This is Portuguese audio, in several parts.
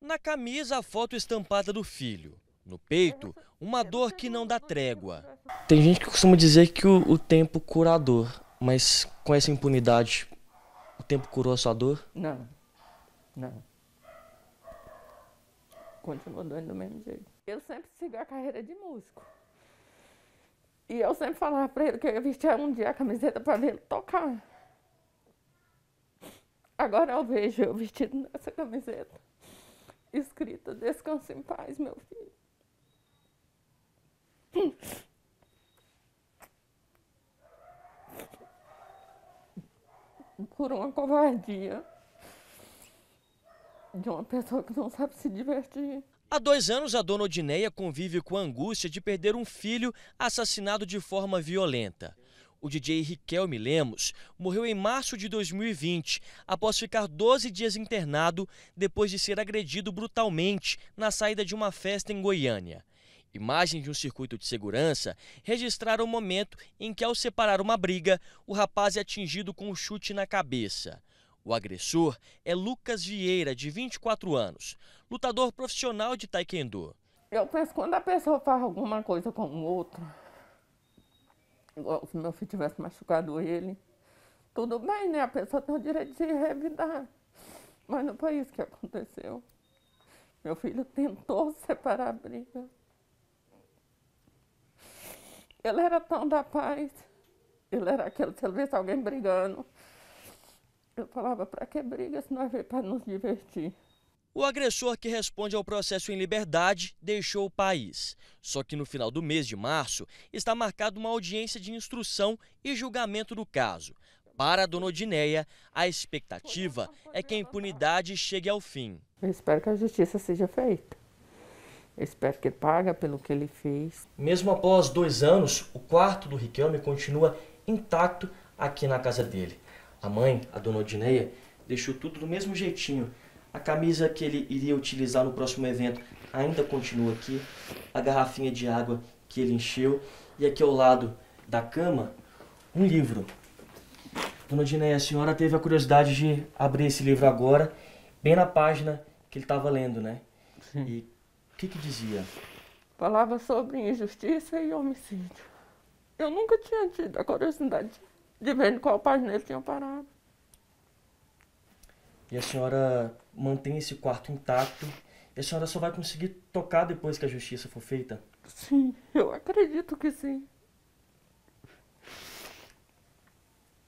Na camisa, a foto estampada do filho. No peito, uma dor que não dá trégua. Tem gente que costuma dizer que o, o tempo cura a dor, mas com essa impunidade, o tempo curou a sua dor? Não, não. Continua doendo do mesmo jeito. Eu sempre segui a carreira de músico. E eu sempre falava pra ele que eu ia vestir um dia a camiseta pra ver ele tocar. Agora eu vejo eu vestido nessa camiseta, escrita Descanse em paz, meu filho. Por uma covardia de uma pessoa que não sabe se divertir. Há dois anos, a dona Odineia convive com a angústia de perder um filho assassinado de forma violenta. O DJ Riquelme Lemos morreu em março de 2020, após ficar 12 dias internado depois de ser agredido brutalmente na saída de uma festa em Goiânia. Imagens de um circuito de segurança registraram o momento em que, ao separar uma briga, o rapaz é atingido com um chute na cabeça. O agressor é Lucas Vieira, de 24 anos, lutador profissional de taekwondo. Eu penso quando a pessoa faz alguma coisa com o outro, igual se meu filho tivesse machucado ele, tudo bem, né? A pessoa tem o direito de se revidar. Mas não foi isso que aconteceu. Meu filho tentou separar a briga. Ele era tão da paz. Ele era aquele, se ele visse alguém brigando, eu falava, para que briga se nós veio para nos divertir? O agressor que responde ao processo em liberdade deixou o país. Só que no final do mês de março está marcada uma audiência de instrução e julgamento do caso. Para a dona Odineia, a expectativa é que a impunidade chegue ao fim. Eu espero que a justiça seja feita. Eu espero que ele pague pelo que ele fez. Mesmo após dois anos, o quarto do Riquelme continua intacto aqui na casa dele. A mãe, a dona Odineia, deixou tudo do mesmo jeitinho. A camisa que ele iria utilizar no próximo evento ainda continua aqui. A garrafinha de água que ele encheu. E aqui ao lado da cama, um livro. Dona Odineia, a senhora teve a curiosidade de abrir esse livro agora, bem na página que ele estava lendo, né? Sim. E o que que dizia? Falava sobre injustiça e homicídio. Eu nunca tinha tido a curiosidade de ver em qual página ele tinha parado. E a senhora mantém esse quarto intacto e a senhora só vai conseguir tocar depois que a justiça for feita? Sim, eu acredito que sim.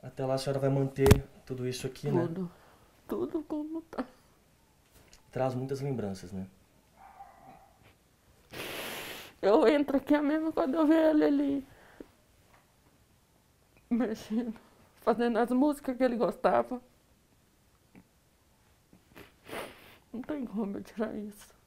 Até lá a senhora vai manter tudo isso aqui, né? Tudo. Tudo como tá. Traz muitas lembranças, né? Eu entro aqui a mesma quando eu vejo ele ali. Mexendo. Fazendo as músicas que ele gostava. Não tem como eu tirar isso.